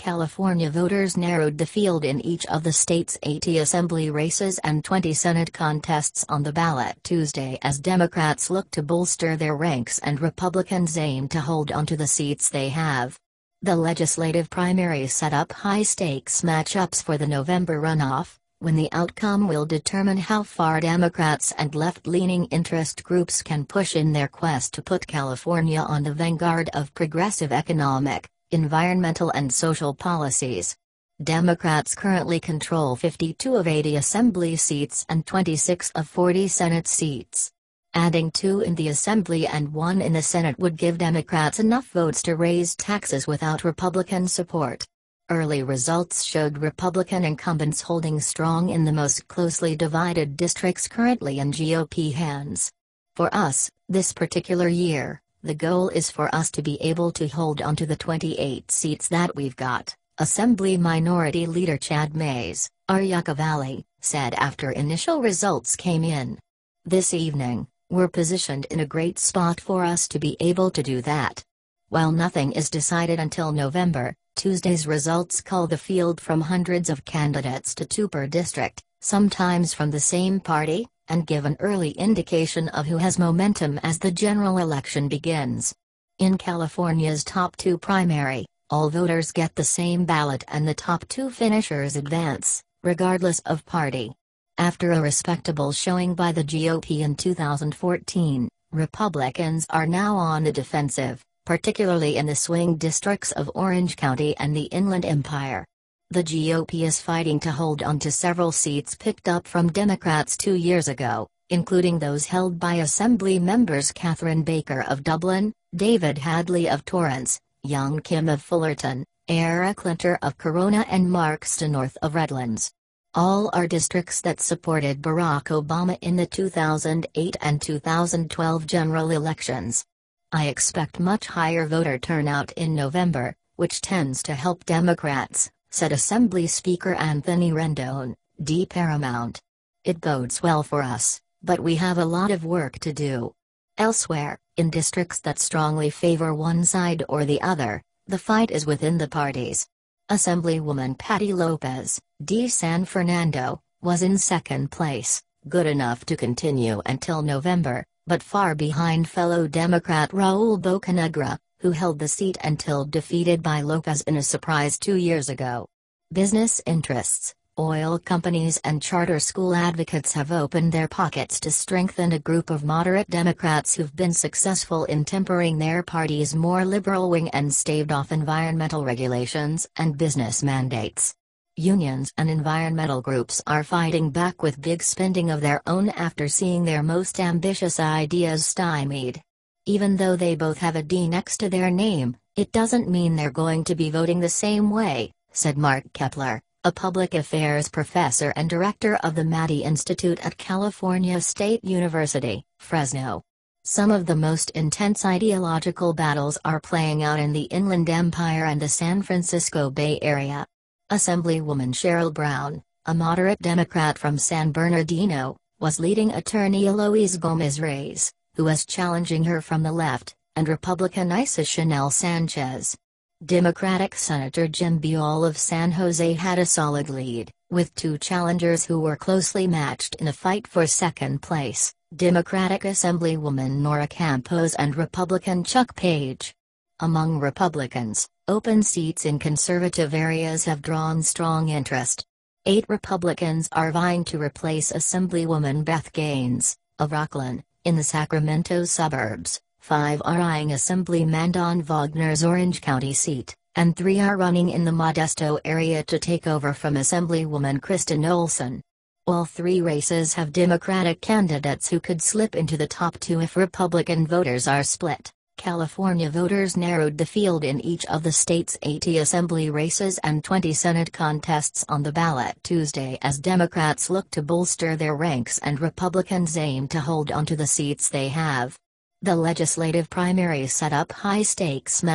California voters narrowed the field in each of the state's 80 assembly races and 20 Senate contests on the ballot Tuesday as Democrats look to bolster their ranks and Republicans aim to hold onto the seats they have. The legislative primaries set up high stakes matchups for the November runoff, when the outcome will determine how far Democrats and left leaning interest groups can push in their quest to put California on the vanguard of progressive economic, environmental and social policies. Democrats currently control 52 of 80 Assembly seats and 26 of 40 Senate seats. Adding two in the Assembly and one in the Senate would give Democrats enough votes to raise taxes without Republican support. Early results showed Republican incumbents holding strong in the most closely divided districts currently in GOP hands. For us, this particular year, the goal is for us to be able to hold onto the 28 seats that we've got, Assembly Minority Leader Chad Mayes, Valley, said after initial results came in. This evening, we're positioned in a great spot for us to be able to do that. While nothing is decided until November, Tuesday's results cull the field from hundreds of candidates to two per district, sometimes from the same party, and give an early indication of who has momentum as the general election begins. In California's top two primary, all voters get the same ballot and the top two finishers advance, regardless of party. After a respectable showing by the GOP in 2014, Republicans are now on the defensive, particularly in the swing districts of Orange County and the Inland Empire. The GOP is fighting to hold on to several seats picked up from Democrats two years ago, including those held by Assembly members Catherine Baker of Dublin, David Hadley of Torrance, Young Kim of Fullerton, Eric Linder of Corona and Marc Steinorth of Redlands. All are districts that supported Barack Obama in the 2008 and 2012 general elections. I expect much higher voter turnout in November, which tends to help Democrats, said Assembly Speaker Anthony Rendon, D. Paramount. It bodes well for us, but we have a lot of work to do. Elsewhere, in districts that strongly favor one side or the other, the fight is within the parties. Assemblywoman Patty Lopez, D. San Fernando, was in second place, good enough to continue until November, but far behind fellow Democrat Raul Bocanegra, who held the seat until defeated by Lopez in a surprise two years ago. Business interests, oil companies and charter school advocates have opened their pockets to strengthen a group of moderate Democrats who've been successful in tempering their party's more liberal wing and staved off environmental regulations and business mandates. Unions and environmental groups are fighting back with big spending of their own after seeing their most ambitious ideas stymied. Even though they both have a D next to their name, it doesn't mean they're going to be voting the same way, said Mark Keppler, a public affairs professor and director of the Maddy Institute at California State University, Fresno. Some of the most intense ideological battles are playing out in the Inland Empire and the San Francisco Bay Area. Assemblywoman Cheryl Brown, a moderate Democrat from San Bernardino, was leading attorney Eloise Gomez Reyes, who was challenging her from the left, and Republican Isa Chanel Sanchez. Democratic Senator Jim Beall of San Jose had a solid lead, with two challengers who were closely matched in a fight for second place, Democratic Assemblywoman Nora Campos and Republican Chuck Page. Among Republicans, open seats in conservative areas have drawn strong interest. Eight Republicans are vying to replace Assemblywoman Beth Gaines, of Rocklin, in the Sacramento suburbs, five are eyeing Assemblyman Don Wagner's Orange County seat, and three are running in the Modesto area to take over from Assemblywoman Kristin Olsen. All three races have Democratic candidates who could slip into the top two if Republican voters are split. California voters narrowed the field in each of the state's 80 assembly races and 20 Senate contests on the ballot Tuesday as Democrats look to bolster their ranks and Republicans aim to hold onto the seats they have. The legislative primary set up high stakes